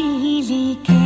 easy.